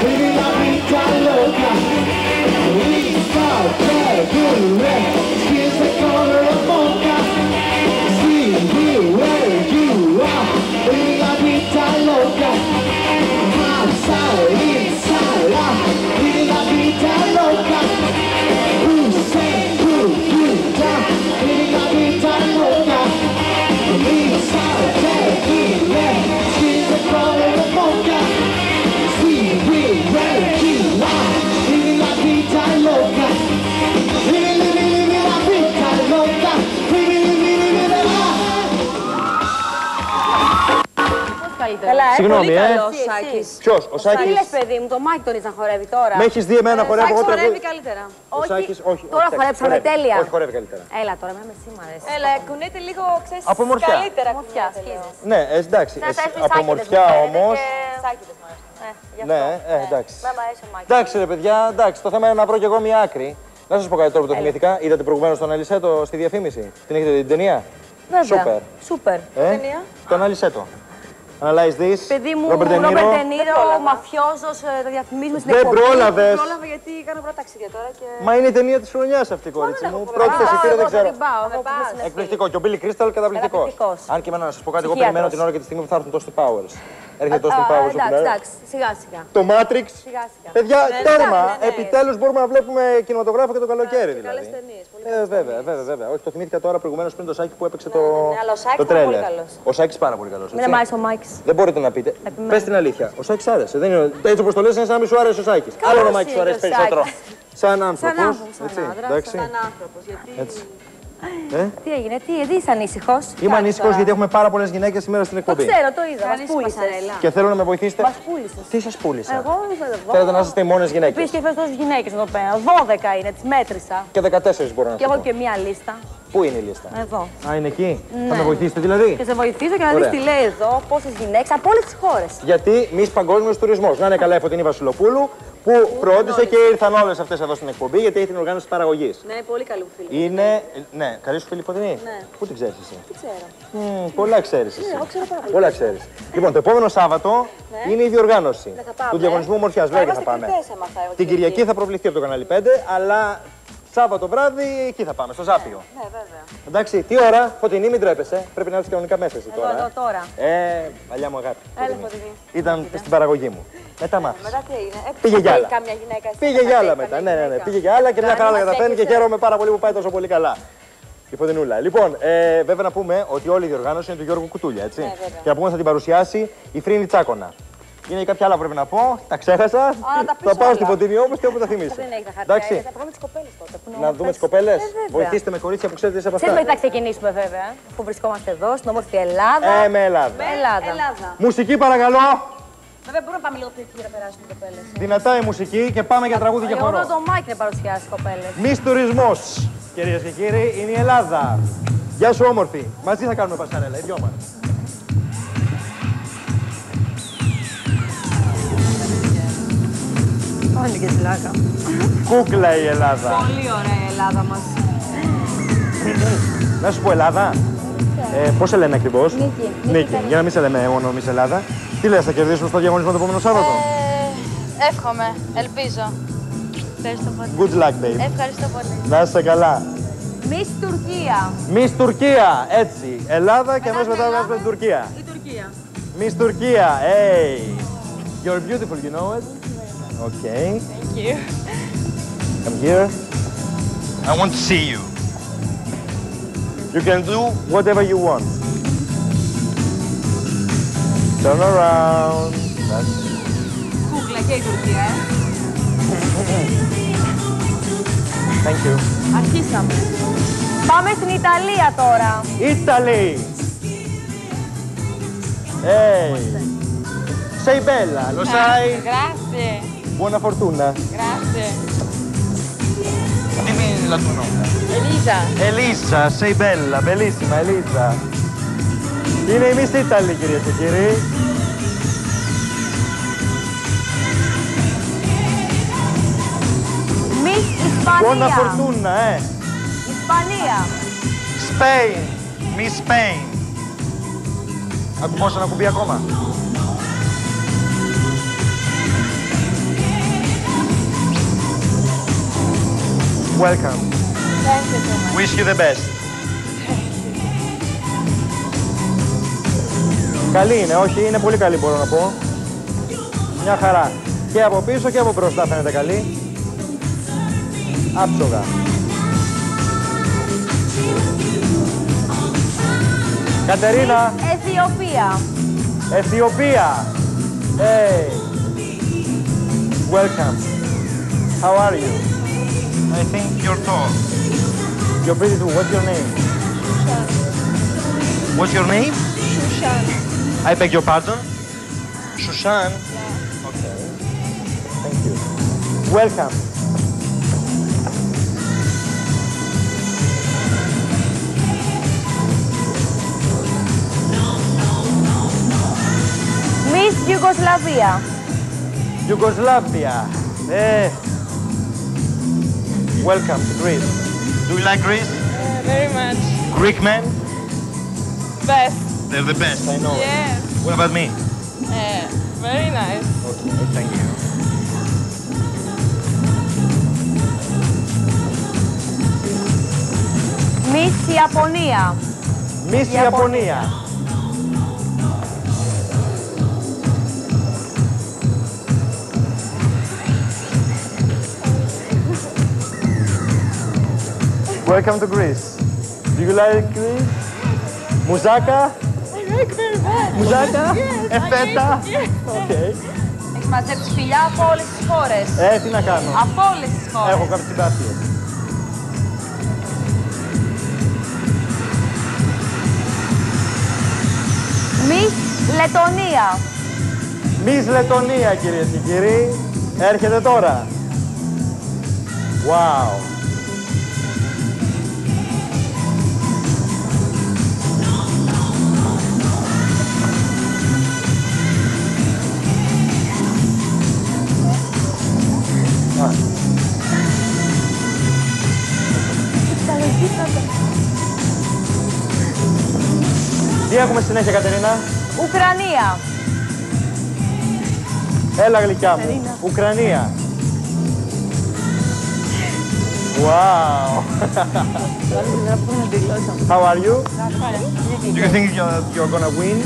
Baby, love me, Καλά, ε, Συγγνώμη, πολύ ε. καλός Εσύ, Σάκης. εσύ. Ποιος, ο Τι Σάκης; λες παιδί μου, το Μάικ τον είδες να χορεύει τώρα. Με έχεις δει εμένα χορεύω εγώ Σάκης χορεύει τραγούδι. καλύτερα. Ο Όχι, Σάκης, όχι. τώρα όχι, χορέψαμε χορεύει. τέλεια. Όχι, χορεύει καλύτερα. Έλα τώρα, με εσύ μ' αρέσει. Έλα, κουνείται λίγο, ξέρεις, Από μορφιά. καλύτερα Μορφιά, κουνιέται λίγο. σκίζεις. Ναι, ε, εντάξει. Να εσύ- τα έρθει από σάκιδες μορφιά μου φαίνεται όμω. και- Σάκηδες μου αρέσουν. Ε, γι' Ναι, αυτό. ε, εντάξει. Δεν μ' αρέσει ο Μάικ. Εντάξει, ρε παιδιά, εντάξει. Το θέμα είναι να βρω κι εγώ μια άκρη. Να σας πω κάτι τώρα που το θυμήθηκα. Είδατε προηγουμένως τον Αλισέτο στη διαφήμιση; Την έχετε δει την ταινία; Βέβαια. Σούπερ. Σούπερ. Ε, ταινία; τον Αλισέτο. Analyze this. Παιδί μου, Robert De Niro. Ρόμπερτ Ντενίρο, μαφιόζος, το διαφημίζουμε στην Δεν εκπομπή. πρόλαβες. Πρόλαβα γιατί κάνω πρώτα ταξίδια τώρα και... Μα είναι η ταινία της χρονιάς αυτή, κορίτσι μου. Πρώτη Πάω, θέση πήρε, εγώ δεν θα ξέρω. την πάω, εγώ που είμαι πας. συναισθήτη. Εκπληκτικό. Και ο Billy Crystal καταπληκτικός. Καταπληκτικός. Αν και εμένα να σα πω κάτι, εγώ Ψυχίατρος. περιμένω την ώρα και τη στιγμή που θα έρθουν το Austin Powers. Έρχεται το Austin Α, Powers. Εντάξει, όπου λέει. εντάξει, σιγά σιγά. Το Matrix. Σιγά σιγά. Παιδιά, τέρμα. ναι, ναι. Επιτέλους μπορούμε να βλέπουμε κινηματογράφο και το καλοκαίρι Καλές δηλαδή. ταινίες, πολύ Ε, βέβαια, βέβαια, βέβαια. Όχι, το θυμήθηκα τώρα προηγουμένως πριν το Σάκη που έπαιξε το, ναι, αλλά ο Σάκης το ήταν πολύ τρέλερ. καλός. Ο Σάκης πάρα πολύ καλός. Μην μ' άρεσε ο Μάικς. Δεν μπορείτε να πείτε. Πες την αλήθεια. Ο Σάκης άρεσε. Δεν είναι... Έτσι όπως το λες, είναι σαν να μην σου άρεσε ο Σάκης. Άλλο ο Μάκη σου είναι αρέσει ο περισσότερο. Σάκης. Σαν άνθρωπος. άνθρωπος, σαν άντρας, Εντάξει. Σαν άνθρωπος, γιατί... Έτσι. Ε; Τι έγινε, τι, γιατί είσαι ανήσυχος; Είμαι ανήσυχος γιατί έχουμε πάρα πολλές γυναίκες σήμερα στην Το εκπομπή. ξέρω, το είδα. Μας Κάνεις πούλησες. πασαρέλα. Και θέλω να με βοηθήσετε. Μας πούλησες. Τι σας πούλησα; Εγώ δεν Θέλετε να είστε οι μόνες γυναίκες. Επίσης και φέρει τόσες γυναίκες εδώ πέρα. 12 είναι, τις μέτρησα. Και 14 μπορώ να Και σας έχω πω. και μία λίστα. Πού είναι η λίστα; Εδώ. Α, είναι εκεί. Θα Ναι. με βοηθήσετε δηλαδή; Και σε βοηθήσω και να δεις Ωραία. τι λέει εδώ, πόσες γυναίκες από όλες τις χώρες. Γιατί μη παγκόσμιος τουρισμός. Να είναι καλά η Φωτεινή Βασιλοπούλου που φρόντισε και ήρθαν όλες αυτές εδώ στην εκπομπή γιατί έχει την οργάνωση της παραγωγής. Ναι, πολύ καλή μου φίλη. Είναι. Ναι, καλή σου φίλη Φωτεινή. Ναι. Πού την ξέρεις εσύ; Τι ξέρω. Μμμ, πολλά ξέρεις εσύ. εγώ ξέρω πάρα πολύ. Πολλά ξέρεις. λοιπόν, το επόμενο Σάββατο είναι η διοργάνωση θα πάμε, του διαγωνισμού ε. ομορφιά. Θα Βέβαια θα είμαστε πάμε. κριτές, έμαθα εγώ, Την την Κυριακή θα προβληθεί από το κανάλι 5, αλλά Σάββατο βράδυ εκεί θα πάμε, στο Ζάπιο. Ναι, βέβαια. Εντάξει, τι ώρα, Φωτεινή, μην τρέπεσαι. Πρέπει να έρθεις κανονικά μέσα εσύ Εδώ, τώρα. εδώ ε. τώρα. Ε, παλιά μου αγάπη. Έλα, Φωτεινή. Φωτεινή. Ήταν στην παραγωγή μου. Μετά μάθες. Μετά τι έγινε. Ε, Πήγε θα για θέλει άλλα. Κάμια γυναίκα. εσύ, Πήγε θα για άλλα θέλει μετά. κάμια Ναι, ναι, ναι. γυναίκα. Πήγε για άλλα και μια χαρά μας καταφέρνει και στέκεσαι. χαίρομαι πάρα πολύ που πάει τόσο πολύ καλά. Η Φωτεινούλα. Λοιπόν, ε, βέβαια να πούμε ότι όλη η διοργάνωση είναι του Γιώργου Κουτούλια, έτσι. Ναι, βέβαια. και να πούμε θα την παρουσιάσει η Φρίνη Τσάκονα. Είναι και κάποια άλλα που πρέπει να πω, τα ξέχασα. τα πεις θα πάω όλα. στην Φωτεινή όμω και όπου τα θυμίσει. Δεν έχει τα χαρτιά. Εντάξει. Θα πάμε τις κοπέλες τότε. που είναι Να όμορφες. δούμε τις κοπέλες. Ε, βέβαια. Βοηθήστε με κορίτσια που ξέρετε εσεί από Ξέρετε αυτά. γιατί θα ξεκινήσουμε βέβαια, που βρισκόμαστε εδώ, στην όμορφη Ελλάδα. Ε, με Ελλάδα. Ελλάδα. Ελλάδα. Μουσική παρακαλώ. Βέβαια μπορούμε να πάμε λίγο πιο εκεί να περάσουμε οι κοπέλες. Δυνατά η μουσική και πάμε για τραγούδι και Εγώ χορό. θέλω το Μάικ να παρουσιάσει κοπέλες. Μη τουρισμός, κυρίες και κύριοι, είναι η Ελλάδα. Γεια σου, όμορφη. Μαζί θα κάνουμε πασαρέλα, οι δυο μα. Όλοι και τσιλάκα. Κούκλα η Ελλάδα. Πολύ ωραία η Ελλάδα μας. Να σου πω, Ελλάδα. Ε, Πώς σε λένε ακριβώς, Νίκη. Νίκη. Για να μην σε λέμε μόνο εμείς Ελλάδα. Τι λες, θα κερδίσουμε στο διαγωνισμό το επόμενο Σάββατο; Ε, εύχομαι, ελπίζω. Ευχαριστώ πολύ. Good luck, babe. Ευχαριστώ πολύ. Να είσαι καλά. Μη Τουρκία. Μη Τουρκία, έτσι. Ελλάδα και αμέσω μετά βγάζουμε την Τουρκία. Η Τουρκία. Miss Τουρκία, hey. You're beautiful, you know it? Okay. Thank you. Come here. I want to see you. You can do whatever you want. Turn around. That's... Κούκλα και η Τουρκία, ε. Thank you. Αρχίσαμε. Πάμε στην Ιταλία τώρα. Italy. Hey. Sei bella, lo sai? Grazie, Buona fortuna. Grazie. Dimmi la tua nome. Elisa. Elisa, sei bella, bellissima Elisa. Dileğimiz Telli giriyordu geri. Miss Hispania. Buona fortuna, eh. Hispania. Spain. Mi Spain. Ako mo sa nakubia ko ma. Welcome. Thank you so much. Wish you the best. Καλή είναι, όχι, είναι πολύ καλή μπορώ να πω. Μια χαρά. Και από πίσω και από μπροστά φαίνεται καλή. Άψογα. Κατερίνα, Αιθιοπία. Αιθιοπία. Hey. Welcome. How are you? I think you're tall. You're pretty too. What's your name? Shushan. What's your name? Shushan. I beg your pardon? Shushan? Yeah. Okay. Thank you. Welcome. Miss Yugoslavia. Yugoslavia. Eh. Welcome to Greece. Do you like Greece? Yeah, very much. Greek men? Best. They're the best, I know. Yeah. What about me? Yeah, very nice. Okay, thank you. Miss Japonia. Miss Japonia. Welcome to Greece. Do you like Greece? Moussaka? I like very much. Moussaka? Yes, I Εφέτα; like it, yes. Okay. Έχει μαζέψει φιλιά από όλες τις χώρες. Ε, τι να κάνω. Από όλες τις χώρες. Έχω κάποιες συμπάθειες. Miss Λετωνία. Miss Λετωνία, κυρίες και κύριοι. Έρχεται τώρα. Wow. Έχουμε συνέχεια, Κατερίνα. Ουκρανία. Έλα γλυκιά μου. Ουκρανία. Wow. How are you? Do you think you're, you're gonna win?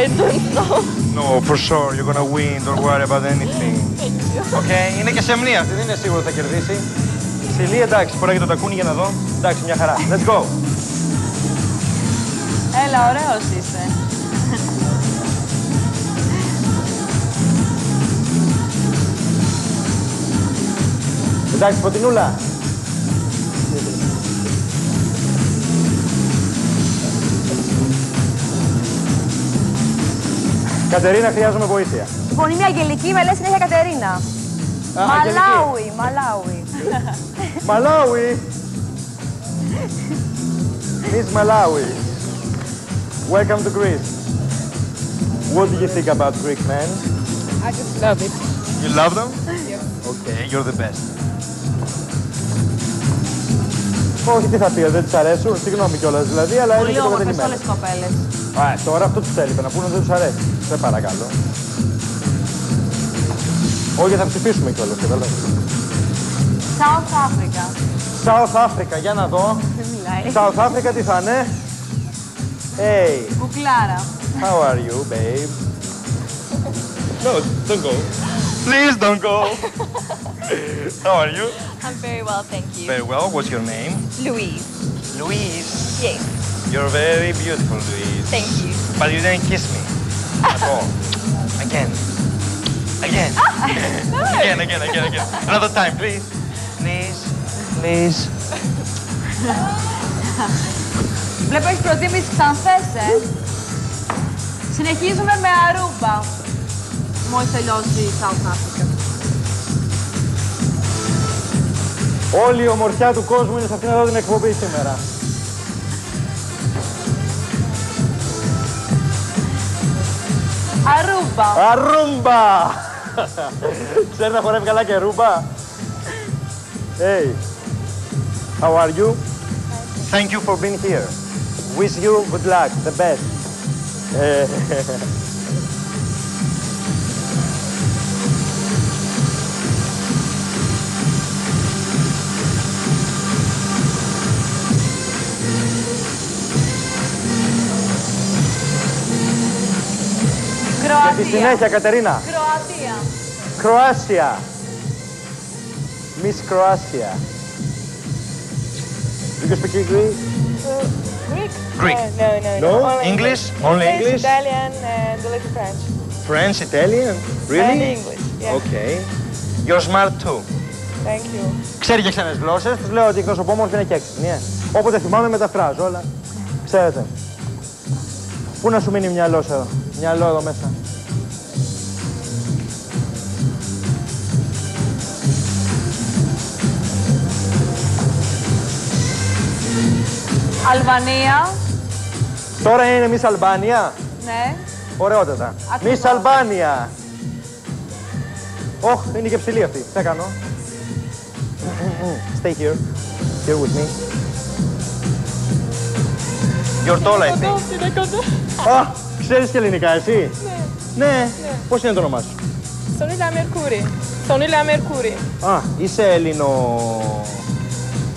I don't know. No, for sure. You're gonna win. Don't worry about anything. Okay. Είναι και σε μνή αυτή. Δεν είναι σίγουρο ότι θα κερδίσει. Ψηλή, εντάξει. Φοράει το τακούνι για να δω. Εντάξει, μια χαρά. Let's go. Έλα, ωραίο είσαι. Εντάξει, Φωτεινούλα. Κατερίνα, χρειάζομαι βοήθεια. Λοιπόν, είμαι Αγγελική, με λες συνέχεια Κατερίνα. Α, Αγγελική. Μαλάουι, Μαλάουι. Malawi. Miss Malawi. Welcome to Greece. What do you think about Greek men? I just love it. You love them? Yeah. Okay, you're the best. Όχι, τι θα πει, δεν τους αρέσουν, συγγνώμη κιόλας δηλαδή, αλλά είναι Πολύ και το όμορφες όλες μετρημένο. τι κοπέλες. Α, τώρα αυτό τους έλειπε, να πούνε ότι δεν τους αρέσει. Σε παρακαλώ. Όχι, θα ψηφίσουμε κιόλας, καταλάβεις. South Africa. South Africa, για να δω. Δεν μιλάει. South Africa τι θα είναι; Hey. Buclara. How are you, babe? No, don't go. Please don't go. How are you? I'm very well, thank you. Very well. What's your name? Louise. Louise? Yes. You're very beautiful, Louise. Thank you. But you didn't kiss me at all. Again. Again. Ah, no. again, again, again, again. Another time, please. Please. Please. Βλέπω έχεις προτίμηση ξανθές, ε. Συνεχίζουμε με Αρούμπα. Μόλις τελειώσει η South Africa. Όλη η ομορφιά του κόσμου είναι σε αυτήν εδώ την εκπομπή σήμερα. Αρούμπα. Αρούμπα! Ξέρεις να χορεύει καλά και ρούμπα; Hey, how are you? Thank you for being here. Wish you good luck, the best. Croatia. Και τη συνέχεια, Κατερίνα. Κροατία. Κροάσια. Miss Croatia. Do you speak Greek? Greek? Greek. Uh, no, no, No? no. Only English? Only English, English? Italian, and a little French. French, Italian? Really? And English, yeah. Okay. You're smart too. Thank you. Ξέρει και ξένες γλώσσες, τους λέω ότι η εκπροσωπόμορφη είναι και έξυπνη. ε. Όποτε θυμάμαι μεταφράζω όλα. Ξέρετε. Πού να σου μείνει μυαλό σου εδώ, μυαλό εδώ μέσα. Αλβανία. Τώρα είναι Miss Αλμπάνια. Ναι. Ωραιότατα. Ακριβώς. Miss Αλμπάνια. Όχ, είναι και ψηλή αυτή. Τι θα κάνω; Stay here. Here with me. You're tall, I think. Είναι κοντά. Α, ξέρεις και ελληνικά εσύ; Ναι. Ναι. Πώς είναι το όνομά σου; Σονίλα Μερκούρη. Σονίλα Μερκούρη. Α, είσαι Έλληνο...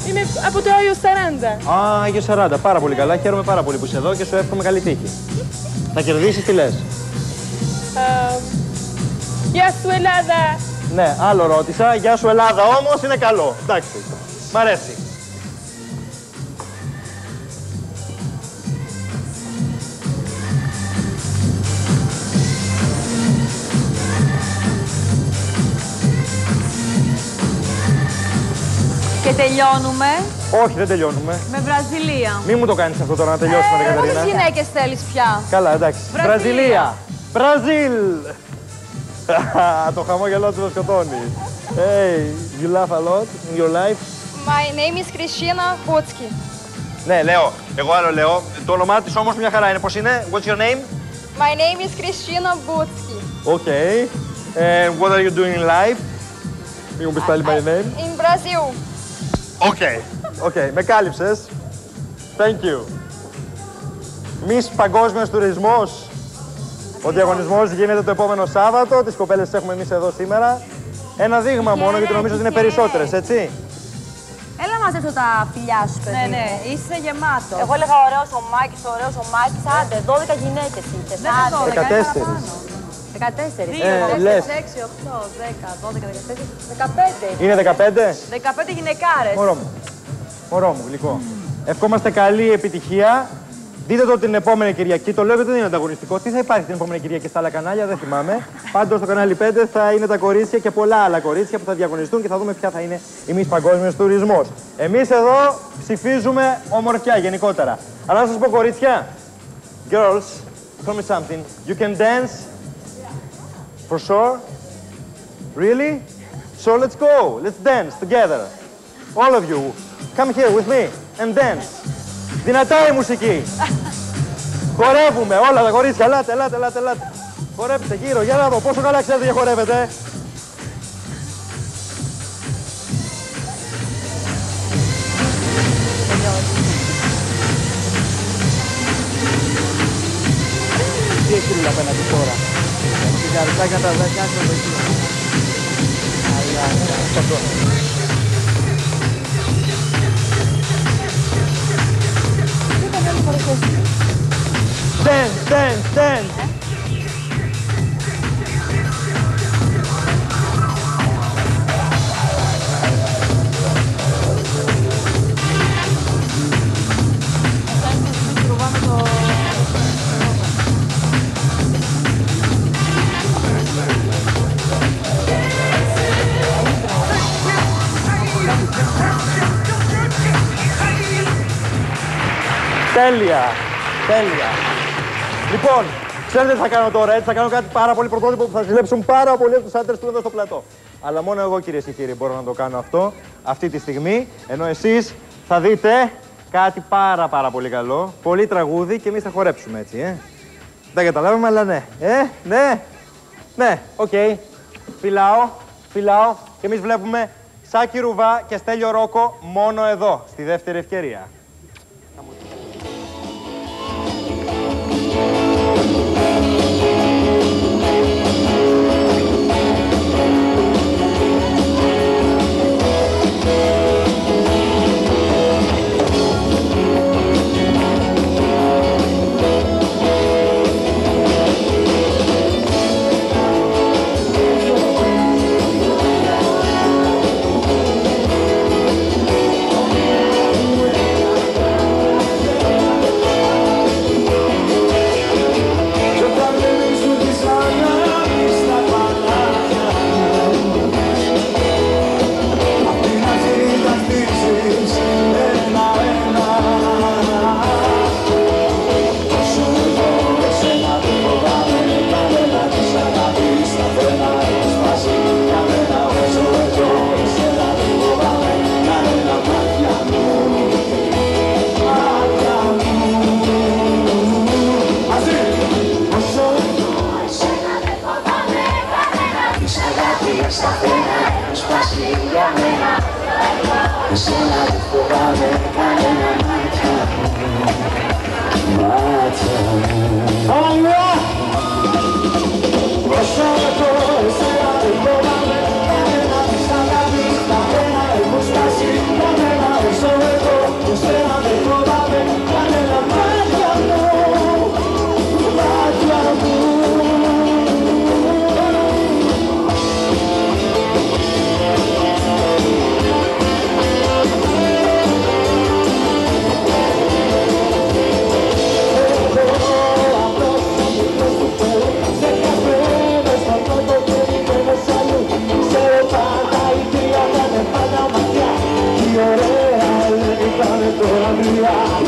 Είμαι από το Άγιο 40. Α, Άγιο 40. Πάρα πολύ καλά. Χαίρομαι πάρα πολύ που είσαι εδώ και σου εύχομαι καλή τύχη. Θα κερδίσεις τι λες; Α, Γεια σου Ελλάδα. Ναι, άλλο ρώτησα. Γεια σου Ελλάδα όμως είναι καλό. Εντάξει. Μ' αρέσει. Και τελειώνουμε Όχι, δεν τελειώνουμε. με Βραζιλία. Μη μου το κάνεις αυτό τώρα να τελειώσουμε, ε, Πόσες Κατερίνα. γυναίκες θέλεις πια. Καλά, εντάξει. Βραζιλία. Βραζίλ. το χαμόγελό του με σκοτώνει. Hey, you laugh a lot in your life. My name is Christina Butski. Ναι, λέω. Εγώ άλλο λέω. Το όνομά της όμως μια χαρά είναι. Πώς είναι; What's your name? My name is Christina Butski. Okay. And what are you doing in life? Μη μου πεις πάλι my name. In Brazil. Okay. Okay. Με κάλυψες. Thank you. Miss Παγκόσμιος Τουρισμός. Ο διαγωνισμός γίνεται το επόμενο Σάββατο. Τις κοπέλες τις έχουμε εμείς εδώ σήμερα. Ένα δείγμα μόνο, γιατί νομίζω ότι είναι περισσότερες, έτσι. Έλα μαζέψω τα φιλιά σου, παιδί. Ναι, ναι, είσαι γεμάτος. Εγώ έλεγα ωραίος ο Μάκης, ωραίος ο Μάκης. Άντε, 12 γυναίκες είχες. Δεν είναι Άντε. 12, είναι 14. παραπάνω. 14. Δύο, Ε, τέσσερις, λες. έξι, οχτώ, δέκα, δώδεκα, δεκατέσσερα. 15. Είναι 15. 15 γυναικάρες. Μωρό μου. Μωρό μου, γλυκό. Ευχόμαστε καλή επιτυχία. Δείτε το την επόμενη Κυριακή. Το λέω γιατί δεν είναι ανταγωνιστικό. Τι θα υπάρχει την επόμενη Κυριακή στα άλλα κανάλια, δεν θυμάμαι. Πάντως στο κανάλι 5 θα είναι τα κορίτσια και πολλά άλλα κορίτσια που θα διαγωνιστούν και θα δούμε ποια θα είναι η Miss Παγκόσμιος Τουρισμός. Εμείς εδώ ψηφίζουμε ομορφιά γενικότερα. Αλλά να σας πω, κορίτσια, girls, tell me something. You can dance for sure; Really? So let's go. Let's dance together. All of you, come here with me and dance. Δυνατά η μουσική. Χορεύουμε όλα τα κορίτσια. Ελάτε, ελάτε, ελάτε, ελάτε. Χορέψτε γύρω, για να δω πόσο καλά ξέρετε και χορεύετε. Σιγαριστάκια τα δάκια στο δοχείο. Αλλά, αυτό. Dance, dance, dance. Τέλεια. Τέλεια. Λοιπόν, ξέρετε τι θα κάνω τώρα, έτσι θα κάνω κάτι πάρα πολύ πρωτότυπο που θα ζηλέψουν πάρα πολύ από τους άντρες που είναι εδώ στο πλατό. Αλλά μόνο εγώ κυρίες και κύριοι μπορώ να το κάνω αυτό αυτή τη στιγμή. Ενώ εσείς θα δείτε κάτι πάρα πάρα πολύ καλό. Πολύ τραγούδι και εμείς θα χορέψουμε έτσι, ε. Δεν καταλάβαμε, αλλά ναι. Ε, ναι. Ναι, οκ. Φυλάω, φυλάω και εμείς βλέπουμε Σάκη Ρουβά και Στέλιο Ρόκκο μόνο εδώ, στη δεύτερη ευκαιρία. Εσένα δεν Colombia.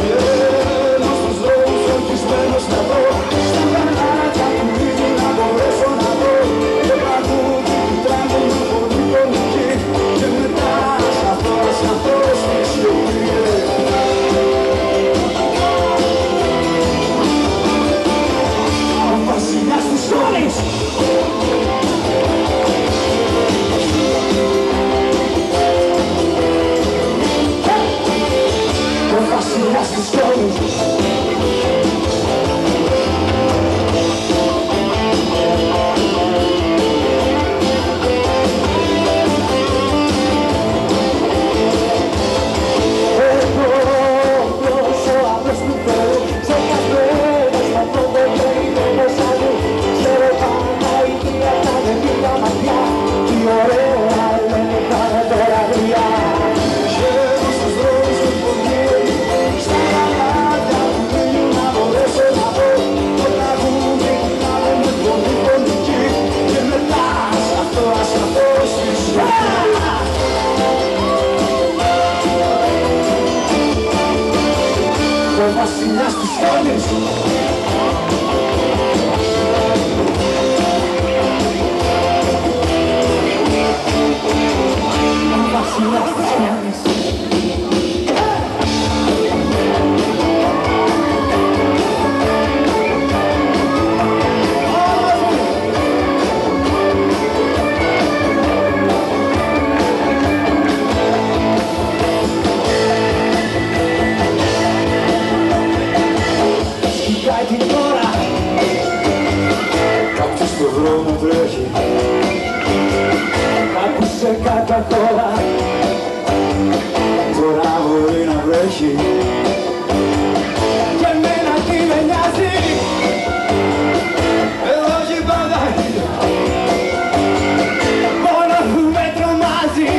Τώρα. Τώρα μπορεί να βρέχει. Και εμένα τι με νοιάζει. Εδώ και πάντα Μόνο που με τρομάζει.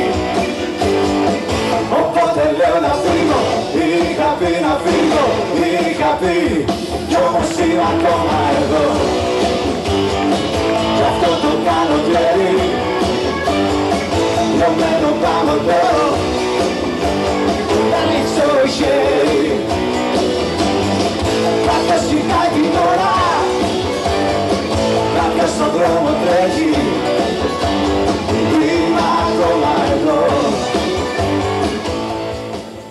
Οπότε λέω να φύγω. Είχα πει να φύγω. Είχα πει. Κι όμως είμαι ακόμα εδώ. Κι αυτό το καλοκαίρι Λιωμένο πάνω τώρα Να ανοίξω χέρι. Κάποιος κοιτάει την ώρα Κάποιος στον δρόμο τρέχει. Είμαι ακόμα εδώ.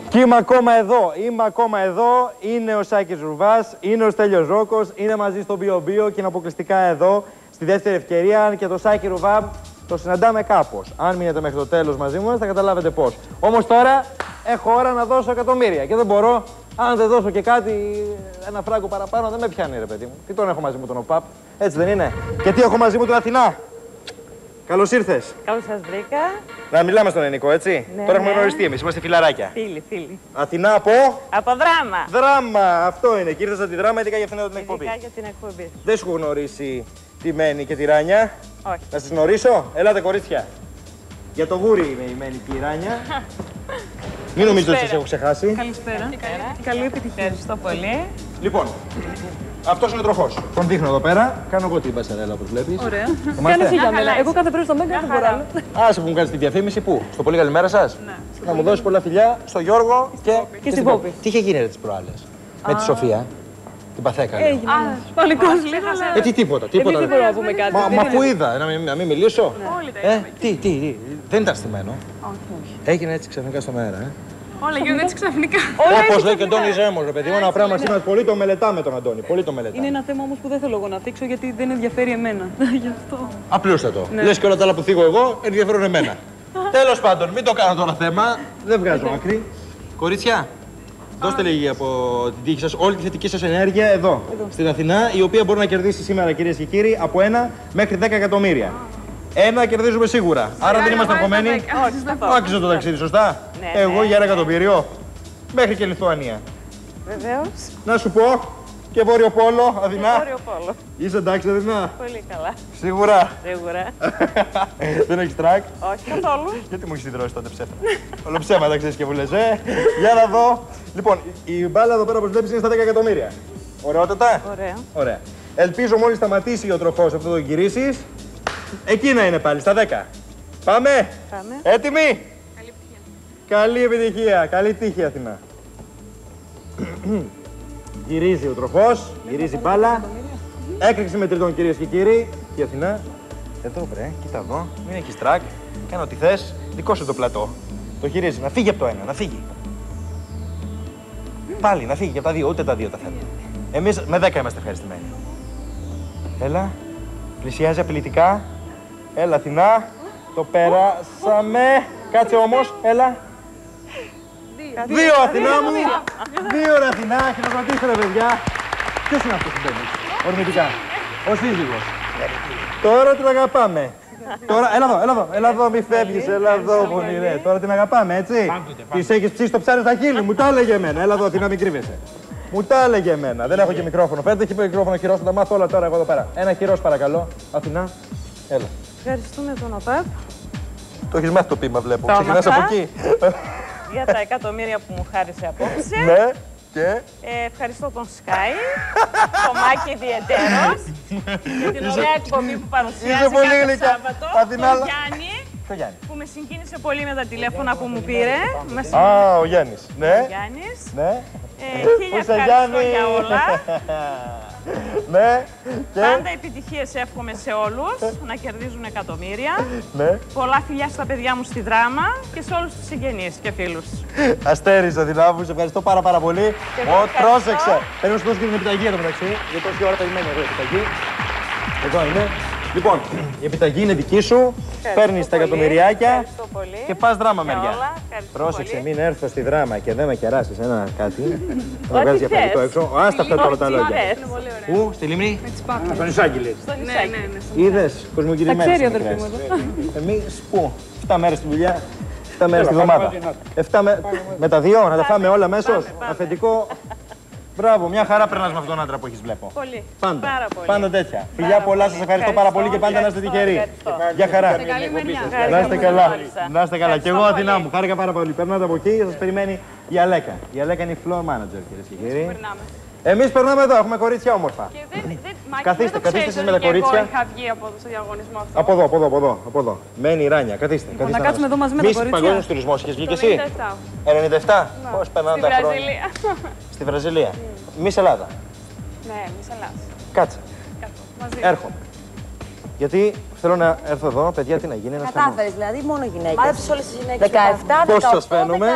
Και είμαι ακόμα εδώ, είμαι ακόμα εδώ. Είναι ο Σάκης Ρουβάς, είναι ο Στέλιος Ρόκος, είναι μαζί στο Bio Bio και είναι αποκλειστικά εδώ στη δεύτερη ευκαιρία. Αν και το Σάκη Ρουβά το συναντάμε κάπως. Αν μείνετε μέχρι το τέλος μαζί μας θα καταλάβετε πώς. Όμως τώρα έχω ώρα να δώσω εκατομμύρια και δεν μπορώ. Αν δεν δώσω και κάτι, ένα φράγκο παραπάνω, δεν με πιάνει ρε παιδί μου. Τι τον έχω μαζί μου τον ΟΠΑΠ, έτσι δεν είναι. Και τι έχω μαζί μου την Αθηνά; Καλώς ήρθες. Καλώς σας βρήκα. Να μιλάμε στον ελληνικό, έτσι. Ναι, Τώρα έχουμε ναι. γνωριστεί εμείς, είμαστε φιλαράκια. Φίλοι, φίλοι. Αθηνά από; Από δράμα. Δράμα! Αυτό είναι. Και ήρθα στη δράμα ειδικά για αυτήν εδώ την εκπομπή. Ειδικά για την εκπομπή. Δεν σου έχω γνωρίσει τη Μένη και τη Ράνια; Όχι. Να σας γνωρίσω; Ελάτε, κορίτσια. Για το γούρι είναι η Μένη και η Ράνια. Μην νομίζετε ότι σας έχω ξεχάσει. Καλησπέρα. Καλή επιτυχία. Ευχαριστώ πολύ. Λοιπόν, αυτός είναι ο τροχός. Τον δείχνω εδώ πέρα. Κάνω εγώ την πασαρέλα όπως βλέπεις. Ωραία. Είμαστε. Κάνεις για μένα. Εγώ κάθε πρωί στο Μέγκα δεν μπορώ. Άσε που μου κάνεις τη διαφήμιση, πού; Στο πολύ καλημέρα σας; Να μου δώσεις πολλά φιλιά στο Γιώργο και, Και στην Πόπη. Τι είχε γίνει ρε τις προάλλες; Με τη Σοφία. Την παθέκα. λέω. Έγινε. Πανικό λίγο, αλλά. Ε, τι τίποτα, τίποτα. Εμείς δεν μπορούμε να πούμε κάτι. Μα, Δεν μα είναι- που είδα, να μην, να μην μιλήσω; Όλοι τα Ε, τι, τι, τι, δεν ήταν στημένο. Όχι, όχι. Έγινε έτσι ξαφνικά στον αέρα, ε. Όλα γίνονται έτσι ξαφνικά. Όπως λέει και ο Αντώνη Ρέμο, ρε παιδί μου, ένα πράγμα σήμερα πολύ το μελετάμε τον Αντώνη. Πολύ το μελετάμε. Είναι ένα θέμα όμως που δεν θέλω εγώ να θίξω γιατί δεν ενδιαφέρει εμένα. Γι' αυτό. Απλούστατο. Ναι. Λες και όλα τα άλλα που θίγω εγώ ενδιαφέρουν εμένα. Τέλος πάντων, μην το κάνω τώρα θέμα. Δεν βγάζω άκρη. Κορίτσια, δώστε λίγη από την τύχη σας, όλη τη θετική σας ενέργεια εδώ, στην Αθηνά, η οποία μπορεί να κερδίσει σήμερα, κυρίες και κύριοι, από ένα μέχρι 10 εκατομμύρια. Ένα κερδίζουμε σίγουρα. Άρα δεν είμαστε αγχωμένοι. Όχι, στο Άξιζε το ταξίδι, σωστά; Ναι, Εγώ ναι. για ένα εκατομμύριο. Μέχρι και Λιθουανία. Βεβαίως. Να σου πω και Βόρειο Πόλο, Αθηνά. Βόρειο Πόλο. Είσαι εντάξει, Αθηνά. Πολύ καλά. Σίγουρα. Σίγουρα. δεν έχεις τρακ. Όχι καθόλου. Γιατί μου έχεις συντρώσει τότε ψέματα; Όλο ψέματα ξέρεις και βουλέ, ε. Για να δω. Λοιπόν, η μπάλα εδώ πέρα όπω βλέπεις είναι στα 10 εκατομμύρια. Ωραιότατα; Ωραία. Ωραία. Ελπίζω μόλις σταματήσει ο τροχός αυτό το γυρίσεις. Εκεί να είναι πάλι, στα 10. Πάμε. Πάμε. Έτοιμοι; Καλή επιτυχία. Καλή τύχη, Αθηνά. Γυρίζει ο τροχός, γυρίζει η μπάλα. Έκρηξη μετρητών, κυρίες και κύριοι. Και η Αθηνά; Εδώ, βρε, κοίτα εδώ. Μην έχεις τρακ. Κάνε ό,τι θες. Δικό σου το πλατό. Το γυρίζει. Να φύγει από το ένα, να φύγει. Πάλι, να φύγει και από τα δύο. Ούτε τα δύο τα θέλουμε. Εμείς με 10 είμαστε ευχαριστημένοι. Έλα. Πλησιάζει απειλητικά. Έλα, Αθηνά. Το περάσαμε. Κάτσε όμως. Έλα. Δύο, Αθηνά μου. Δύο, ρε Αθηνά. Χειροκροτήστε, ρε παιδιά. Ποιος είναι αυτός που μπαίνει. Ορμητικά; Ο σύζυγος. Τώρα την αγαπάμε. Τώρα, έλα εδώ, έλα εδώ, έλα εδώ, μη φεύγεις, έλα εδώ, πονηρέ. Τώρα την αγαπάμε, έτσι; Τη έχεις ψήσει το ψάρι στα χείλη, μου τα έλεγε εμένα. Έλα εδώ, Αθηνά, μην κρύβεσαι. Μου τα έλεγε εμένα. Δεν έχω και μικρόφωνο. Φέρτε έχει μικρόφωνο χειρός, θα τα μάθω όλα τώρα εγώ εδώ πέρα. Ένα χειρός, παρακαλώ. Αθηνά, έλα. Ευχαριστούμε τον ΟΠΕΠ Το έχεις μάθει το πείμα, βλέπω. Το Ξεκινάς από έμαθα. εκεί. Για τα εκατομμύρια που μου χάρισε απόψε. ναι, και; Ε, ευχαριστώ τον Sky, το Μάκη ιδιαιτέρως, για την ωραία εκπομπή που παρουσιάζει Είσαι πολύ κάθε γλυκά. Σάββατο. Αθηνά, Τον αλλά- Γιάννη, Το Γιάννη. που με συγκίνησε πολύ με τα τηλέφωνα που μου πήρε. Με Α, ο Γιάννης. Ναι. Γιάννης. Ναι. Ε, Πού χίλια είσαι, ευχαριστώ Γιάννη; για όλα. ναι. Και. Πάντα επιτυχίες εύχομαι σε όλους, να κερδίζουν εκατομμύρια. Ναι. Πολλά φιλιά στα παιδιά μου στη δράμα και σε όλους τους συγγενείς και φίλους. Αστέρι, Αδυνάβου, σε ευχαριστώ πάρα πάρα πολύ. εγώ Ω, ευχαριστώ. πρόσεξε. Πρέπει να σου δώσω και την επιταγή εδώ μεταξύ. Για τόση ώρα περιμένει εδώ η επιταγή. Εδώ είναι. Λοιπόν, η επιταγή είναι δική σου. Παίρνεις τα πολύ. εκατομμυριάκια Ευχαριστώ πολύ. και πας δράμα Για μεριά. όλα. Ευχαριστώ Πρόσεξε, πολύ. μην έρθω στη δράμα και δεν με κεράσεις ένα κάτι. Θα με Ό,τι βγάλει για θες. φαγητό έξω. Άστα αυτά τώρα τα Ό,τι λόγια. θες. Πού, στη λίμνη; Στο νησάκι λες. Στο Ναι, νησάκι. ναι, ναι. Είδες, κοσμοκυριμένε. Τα ξέρει η αδερφή μου Εμείς πού, 7 μέρες στη δουλειά, 7 μέρες τη βδομάδα. 7 με... με τα δύο, να τα φάμε όλα αμέσως. Αφεντικό. Μπράβο, μια χαρά περνάς με αυτόν τον άντρα που έχεις βλέπω. Πολύ. Πάντα. Πάρα πολύ. Πάντα τέτοια. Φιλιά πολλά, σας ευχαριστώ πάρα πολύ και πάντα να είστε Ευχαριστώ, τυχεροί. ευχαριστώ. Γεια χαρά. Ευχαριστώ Να είστε που καλά. γνώρισα. Να είστε καλά. Και εγώ Ευχαριστώ Αθηνά πολύ. μου. Χάρηκα πάρα πολύ. Περνάτε από εκεί, σας περιμένει η Αλέκα. Η Αλέκα είναι η floor manager, κυρίες και κύριοι. Περνάμε. Εμείς περνάμε εδώ, έχουμε κορίτσια όμορφα. Και δεν, δεν, Μάκη, Καθίστε, δεν το καθίστε ξέρεις εσείς με τα ότι και κορίτσια. Εγώ είχα βγει από εδώ στο διαγωνισμό αυτό. Από εδώ, από εδώ, από εδώ. Από εδώ. Μένει η Ράνια, καθίστε. καθίστε Λοιπόν, να κάτσουμε μας. εδώ μαζί με τα Μη κορίτσια. παγκόσμιο τουρισμό, είχε βγει Το και εσύ. 97. 97. Πώς περνάνε Στη τα χρόνια; Βραζιλία. Στη Βραζιλία. Μη Ελλάδα. ναι, εμείς Ελλάς. Κάτσε. Κάτω, μαζί. Έρχομαι. Γιατί θέλω να έρθω εδώ, παιδιά, τι να γίνει, ένας χαμός. Κατάφερες δηλαδή μόνο γυναίκες. Μάζεψε όλες τις γυναίκες. 17, 18, 19, Πώς σας φαίνομαι;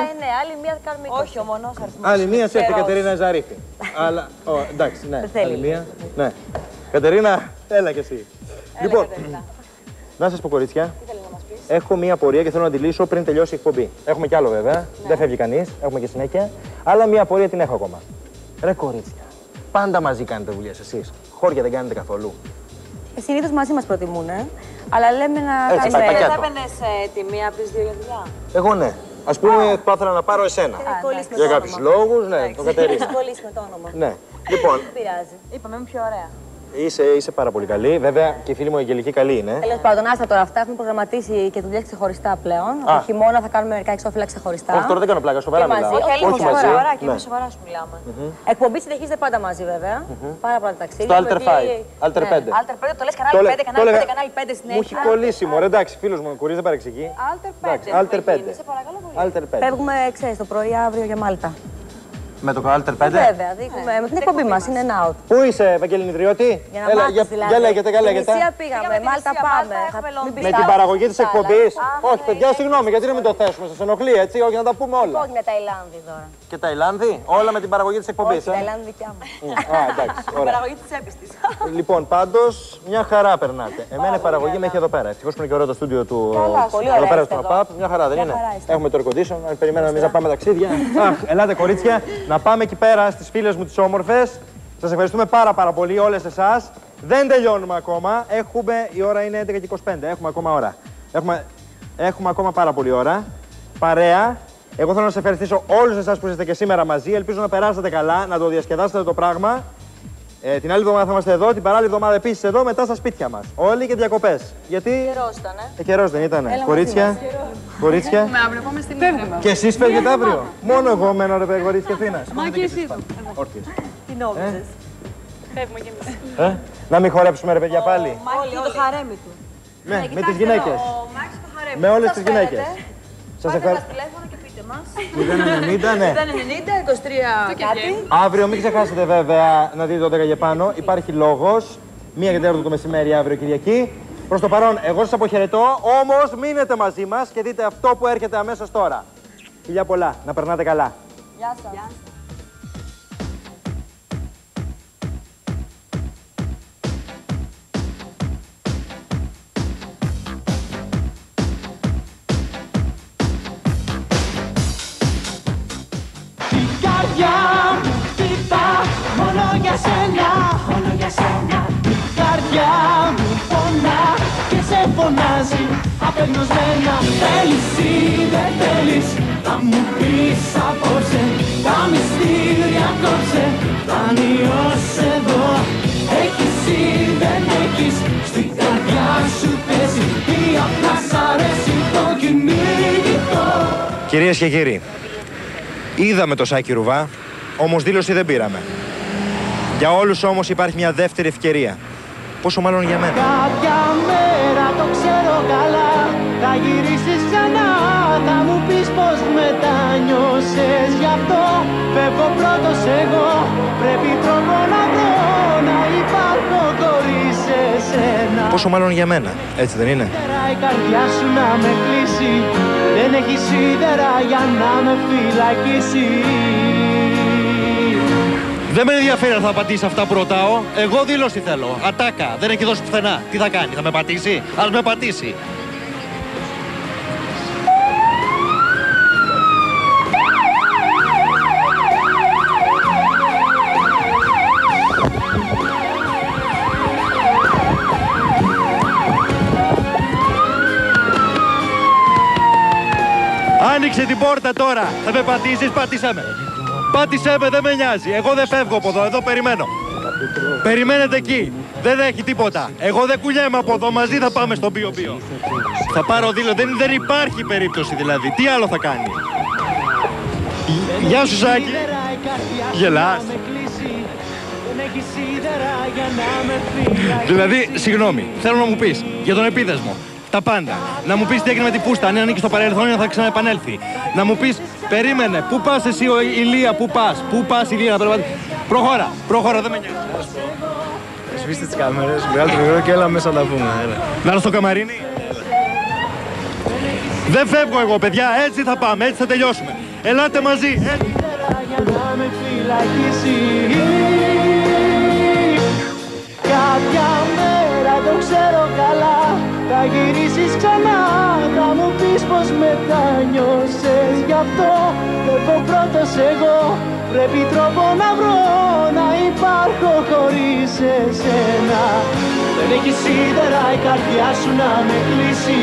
άλλη μία θα κάνουμε 20. Όχι, ο μονός αριθμός. Άλλη μία σε Φερός. Κατερίνα Ζαρίφη. Αλλά, ω, εντάξει, ναι. Δεν θέλει. Άλλη μία. Ναι. Κατερίνα, έλα κι εσύ. Λοιπόν, να σας πω, κορίτσια, έχω μία πορεία και θέλω να τη λύσω πριν τελειώσει η εκπομπή. Έχουμε κι άλλο βέβαια. Δεν φεύγει κανείς, έχουμε και συνέχεια. Αλλά μία πορεία την έχω ακόμα. Ρε κορίτσια, πάντα μαζί κάνετε δουλειές εσείς. Χώρια δεν κάνετε καθόλου. Συνήθως Ε, μαζί μας προτιμούν, ε. αλλά λέμε να Έτσι, κάνουμε. πάει Δεν θα πακέτο. έπαιρνες ε, τη μία από τις δύο για δουλειά; Εγώ ναι. Α πούμε, θα ήθελα να πάρω εσένα. Κολλήσει με Για το κάποιους όνομα. λόγους, ναι, το Κατερίνα. Κολλήσει με το όνομα. ναι. Λοιπόν, Δεν πειράζει. Είπαμε, είμαι πιο ωραία. Είσαι, είσαι πάρα πολύ καλή. Βέβαια και η φίλη μου η Αγγελική καλή είναι. Τέλος πάντων, άστα τώρα αυτά. Έχουμε προγραμματίσει και δουλειές ξεχωριστά πλέον. Α. Το χειμώνα θα κάνουμε μερικά εξώφυλλα ξεχωριστά. Όχι, τώρα δεν κάνω πλάκα, σοβαρά Και μαζί. μιλάω. Όχι, Όχι, άλλη Όχι μια μαζί. φορά. Σοβαρά και Ναι. εμείς σοβαρά σου μιλάμε. Εκπομπή συνεχίζεται πάντα μαζί, βέβαια. Πάρα πολλά ταξίδια. Στο Alter γιατί- 5, Alter Ναι. 5. Alter 5, το λες Το κανάλι λέ- 5, το κανάλι λέγα- 5, κανάλι 5 Μου έχει συνέχεια. κολλήσει, μωρέ, εντάξει, φίλος μου, κουρί δεν παρεξηγεί. Alter 5. Εντάξει, Alter έχουμε 5. γίνει. Σε παρακαλώ πολύ. Alter 5. Φεύγουμε, ξέρεις, το πρωί αύριο για Μάλτα. Με το Alter 5. Βέβαια, δείχνουμε. Με την εκπομπή μας είναι ένα out. Πού είσαι, Ευαγγέλη Νητριώτη; Για να μάθεις για, δηλαδή. για λέγεται, για Στην λέγεται. Ισία πήγαμε, Πήγαμε την Μάλτα Ισία, πάμε. Μάλτα, Θα έχουμε μην Λονδίνο. πεις Με τα την άλλα. παραγωγή της Τα άλλα. εκπομπής. Α, Όχι, ναι, παιδιά, ναι. συγγνώμη, γιατί να μην το θέσουμε. Σας ενοχλεί έτσι, όχι να τα πούμε όλα. Όχι με Ταϊλάνδη τώρα. Και Ταϊλάνδη, όλα με την παραγωγή της εκπομπής. Όχι, Ταϊλάνδη δικιά μου. Α, εντάξει, ωραία. Παραγωγή της τσέπη τη. Λοιπόν, πάντως μια χαρά περνάτε. Εμένα η παραγωγή με έχει εδώ πέρα. Ευτυχώς που είναι και ωραίο το στούντιο του. πολύ εδώ ωραία πέρα είστε στο εδώ. ΠΑΠ. Μια χαρά δεν Μια είναι. χαρά είστε. Έχουμε το air condition. Αν περιμέναμε εμείς να πάμε ταξίδια. Αχ, ελάτε κορίτσια, να πάμε εκεί πέρα στις φίλες μου τις όμορφες. Σας ευχαριστούμε πάρα πάρα πολύ όλες εσάς. Δεν τελειώνουμε ακόμα. Έχουμε, η ώρα είναι 11 και 25. Έχουμε ακόμα ώρα. Έχουμε, έχουμε ακόμα πάρα πολύ ώρα. Παρέα. Εγώ θέλω να σας ευχαριστήσω όλους εσάς που είστε και σήμερα μαζί. Ελπίζω να περάσετε καλά, να το διασκεδάσετε το πράγμα. Ε, την άλλη εβδομάδα θα είμαστε εδώ, την παράλληλη εβδομάδα επίσης εδώ, μετά στα σπίτια μας. Όλοι και διακοπές. Γιατί. Καιρός ήταν, ε. Ε, καιρός δεν ήταν. Κορίτσια. Κορίτσια. Με αύριο πάμε στη Λίβρα. Και εσείς φεύγετε αύριο. Μόνο εγώ μένω ρε παιδί, κορίτσια Αθήνα. Μα και εσύ. Όρθιες. Τι νόμιζες; Φεύγουμε κι εμείς. Ε, να μην χορέψουμε ρε παιδιά πάλι. Όλοι, το χαρέμι του. Ναι, με τις γυναίκες. Ο Μάξ το χαρέμι. Με όλες Σας τις γυναίκες. φέρετε. Σας Πάρτε ευχαριστώ. Μας τηλέφωνο και πείτε μας. 090, ναι. 90, 23 κάτι. Αύριο μην ξεχάσετε βέβαια να δείτε το 10 και πάνω. Υπάρχει λόγος. Μία και τέταρτο το μεσημέρι αύριο Κυριακή. Προς το παρόν, εγώ σας αποχαιρετώ. Όμως μείνετε μαζί μας και δείτε αυτό που έρχεται αμέσως τώρα. Φιλιά πολλά. Να περνάτε καλά. Γεια σας. Απεγνωσμένα. Θέλεις ή δεν θέλεις, θα μου πεις απόψε τα μυστήρια κόψε. Δανειός εδώ, έχεις ή δεν έχεις, στην καρδιά σου θέση ή απλά σ' αρέσει το κυνηγητό. Κυρίες και κύριοι, είδαμε το Σάκη Ρουβά, όμως δήλωση δεν πήραμε. Για όλους όμως υπάρχει μια δεύτερη ευκαιρία. Πόσο μάλλον για μένα. Κάποια μέρα το ξέρω καλά. Θα γυρίσεις ξανά Θα μου πεις πως μετανιώσες Γι' αυτό φεύγω πρώτος εγώ. Πρέπει τρόπο να βρω Να υπάρχω χωρίς εσένα. Πόσο μάλλον για μένα, έτσι δεν είναι. Σίδερα η καρδιά σου να με κλείσει. Δεν έχεις σίδερα για να με φυλακίσεις Δεν με ενδιαφέρει αν θα πατήσει αυτά που ρωτάω. Εγώ δήλωση θέλω. Ατάκα. Δεν έχει δώσει πουθενά. Τι θα κάνει, θα με πατήσει; Α με πατήσει. Άνοιξε την πόρτα τώρα. Θα με πατήσεις, πάτησέ με. Πάτησέ με, δεν με νοιάζει. Εγώ δεν φεύγω από εδώ, εδώ περιμένω. Περιμένετε εκεί. Δεν έχει τίποτα. Εγώ δεν κουνιέμαι από εδώ, μαζί θα πάμε στο μπιο μπιο. Θα πάρω δήλωση. Δεν, δεν υπάρχει περίπτωση δηλαδή. Τι άλλο θα κάνει; Γεια σου Σάκη. Σίδερα η καρδιά σου Γελάς. να με κλείσει Δεν έχει σίδερα για να με φυλακίσει Δηλαδή, συγγνώμη, θέλω να μου πεις για τον επίδεσμο. Τα πάντα. Να μου πεις τι έγινε με την πούστα, αν ανήκει στο παρελθόν ή αν θα ξαναεπανέλθει. Να μου πεις, περίμενε, πού πας εσύ, ο Ηλία, πού πας, πού πας, Ηλία, να περπατήσεις; Προχώρα, προχώρα, δεν με νοιάζει. Σβήστε τις κάμερες, βγάλτε το μικρό και έλα μέσα να τα πούμε. Έλα. Να έρθω στο καμαρίνι. Δεν φεύγω εγώ, παιδιά. Έτσι θα πάμε, έτσι θα τελειώσουμε. Ελάτε μαζί. Έτσι. για να με φυλακίσει Κάποια μέρα το ξέρω καλά. Θα γυρίσεις ξανά Θα μου πεις πως μετανιώσες Γι' αυτό φεύγω πρώτος εγώ. Πρέπει τρόπο να βρω Να υπάρχω χωρίς εσένα. Δεν έχεις σίδερα η καρδιά σου να με κλείσει